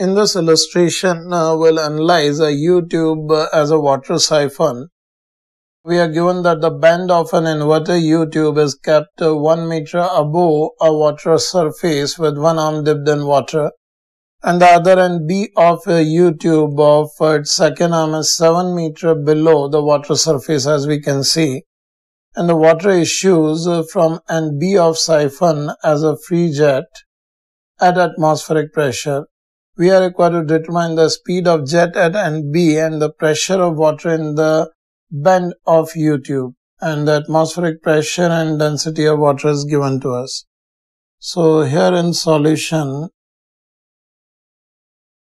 In this illustration, uh, we'll analyze a U-tube uh, as a water siphon. We are given that the bend of an inverter U-tube is kept uh, 1 meter above a water surface with one arm dipped in water and the other end B of a U-tube of its second arm is 7 meter below the water surface as we can see and the water issues from end B of siphon as a free jet at atmospheric pressure we are required to determine the speed of jet at end B and the pressure of water in the bend of U-tube and the atmospheric pressure and density of water is given to us. So here in solution,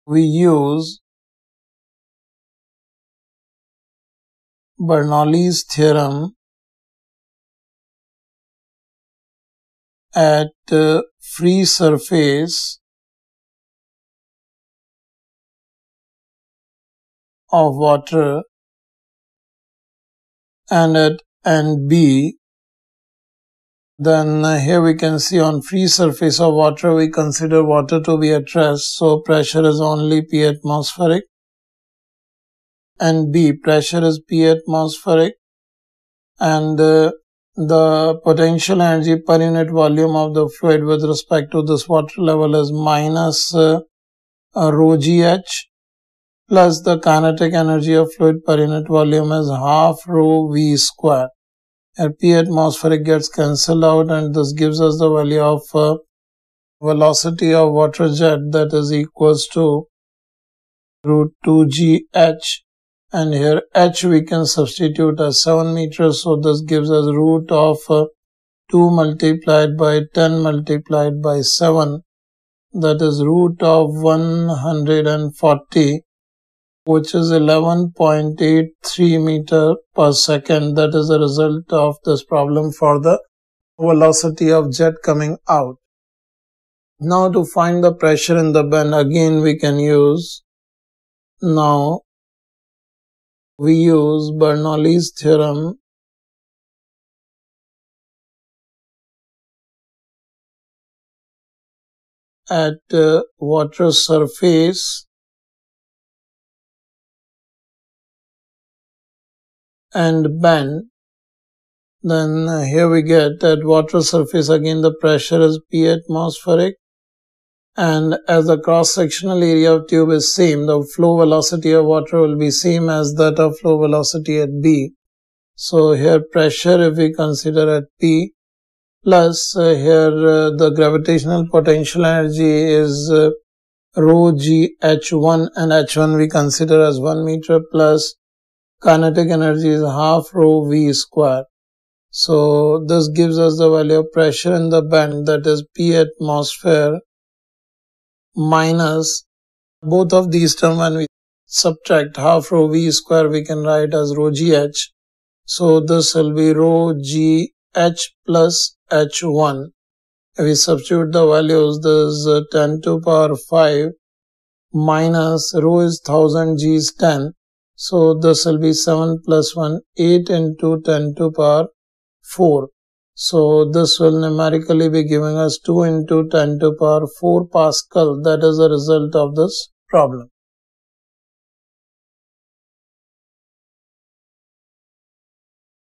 we use Bernoulli's theorem at uh, free surface of water and at and B then here we can see on free surface of water we consider water to be at rest. So pressure is only P atmospheric and B pressure is P atmospheric and uh, the potential energy per unit volume of the fluid with respect to this water level is minus uh, uh, rho gh plus the kinetic energy of fluid per unit volume is half rho v square. Here P atmospheric gets cancelled out and this gives us the value of uh, velocity of water jet that is equals to root 2gh and here h we can substitute as 7 meters so this gives us root of uh, 2 multiplied by 10 multiplied by 7 that is root of 140 which is 11.83 meter per second. That is the result of this problem for the velocity of jet coming out. Now to find the pressure in the bend, again we can use, now we use Bernoulli's theorem at uh, water surface and bend. Then uh, here we get that water surface again the pressure is P atmospheric. And as the cross sectional area of tube is same the flow velocity of water will be same as that of flow velocity at B. So here pressure if we consider at P plus uh, here uh, the gravitational potential energy is rho g h1 and h1 we consider as 1 meter plus kinetic energy is half rho v square. So this gives us the value of pressure in the bend that is P atmosphere minus both of these terms when we subtract half rho v square we can write as rho gh. So this will be rho gh plus h1. If we substitute the values this is 10 to power 5 minus rho is 1000 g is 10 so this will be 7 plus 1, 8 into 10 to power 4. So this will numerically be giving us 2 into 10 to power 4 Pascal. That is the result of this problem.